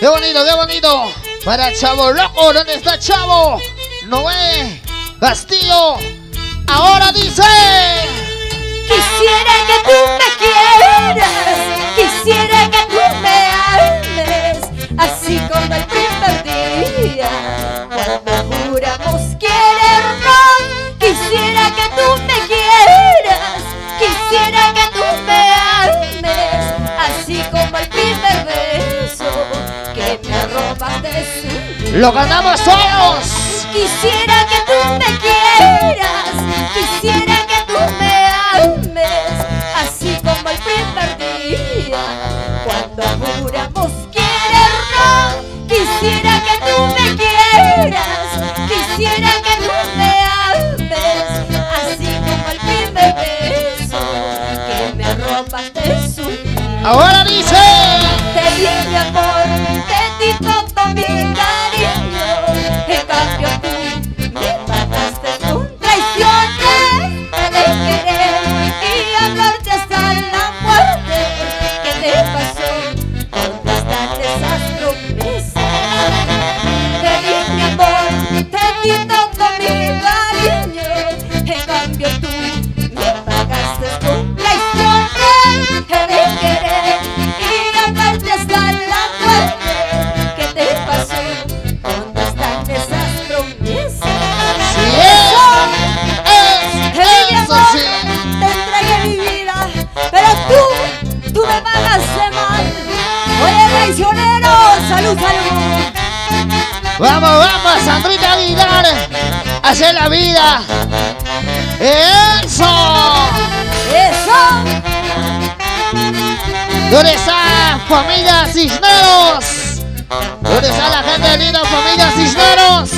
Qué bonito, qué bonito. Para Chavo Loco, ¿dónde está Chavo? Noé Castillo. Ahora dice. Quisiera que tú me quieras, Lo ganamos todos. Quisiera que tú me quieras, quisiera que tú me ames, así como el primer día, cuando juramos querernos. Quisiera que tú me quieras, quisiera que tú me ames, así como el primer beso que me robaste su Ahora dice. Oye traicionero, salud, salud Vamos, vamos, Sandrita Aguilar. Hacer la vida. Eso. Eso ¿Dónde está familia Cisneros? ¿Dónde está la gente linda familia Cisneros?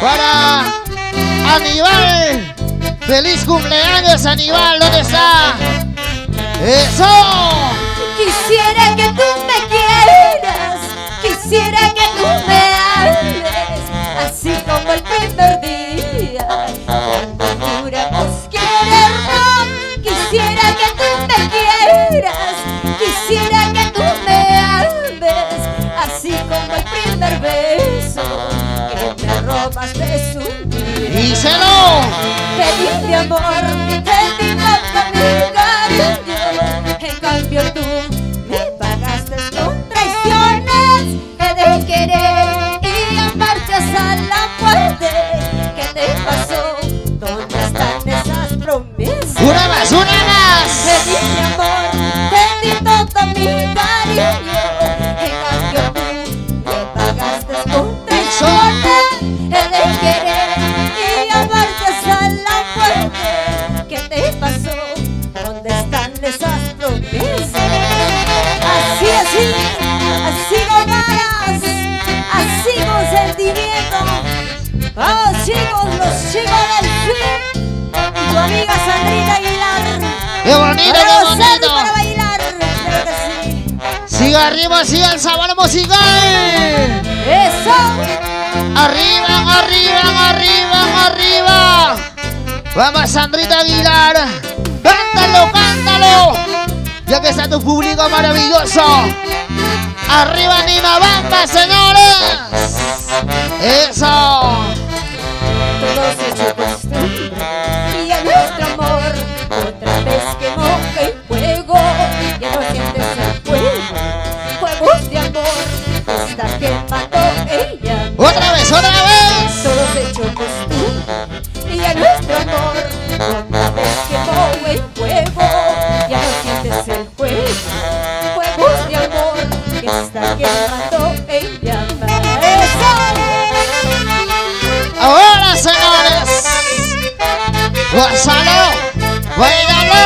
Para Aníbal. Feliz cumpleaños Aníbal, ¿dónde está? Eso. Quisiera que tú me quieras, quisiera que tú me ames, así como el primer día, cuando juramos querernos. Quisiera que tú me quieras, quisiera que tú me ames, así como el primer beso que me robaste su día. Díselo. Te di mi amor, Qué bonito, para qué para bonito. bailar, sí. Siga arriba, siga el sabor musical. Eso, Arriba, arriba, arriba, arriba. Vamos, Sandrita Aguilar. Cántalo, cántalo. Ya que está tu público maravilloso. Arriba, Nina Bamba, señores. Eso. Amor está quemando ella. Otra vez, otra vez. Todo se hecho costumbre y a nuestro amor otra vez quemó el fuego. Ya no sientes el fuego, fuegos de amor que está quemando ella. Eso. Ahora, señores. Gózalo. Bailalo.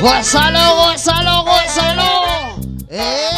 Gózalo, gózalo, gózalo. Eh.